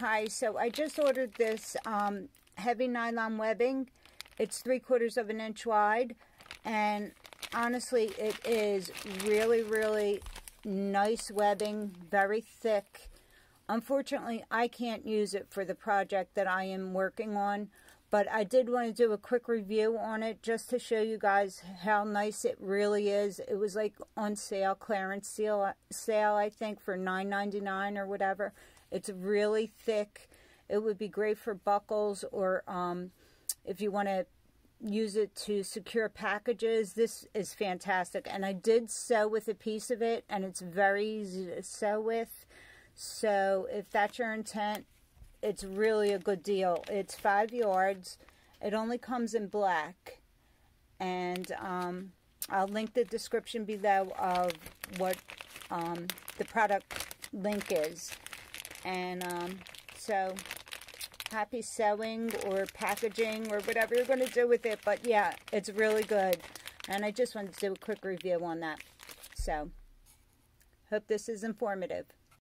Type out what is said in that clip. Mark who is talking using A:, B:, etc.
A: Hi, so I just ordered this um, heavy nylon webbing. It's three quarters of an inch wide. And honestly, it is really, really nice webbing, very thick. Unfortunately, I can't use it for the project that I am working on. But I did want to do a quick review on it just to show you guys how nice it really is. It was like on sale, clearance sale, sale I think, for $9.99 or whatever. It's really thick. It would be great for buckles or um, if you want to use it to secure packages. This is fantastic. And I did sew with a piece of it and it's very easy to sew with. So if that's your intent, it's really a good deal. It's five yards. It only comes in black. And um, I'll link the description below of what um, the product link is. And um, so happy sewing or packaging or whatever you're going to do with it. But yeah, it's really good. And I just wanted to do a quick review on that. So, hope this is informative.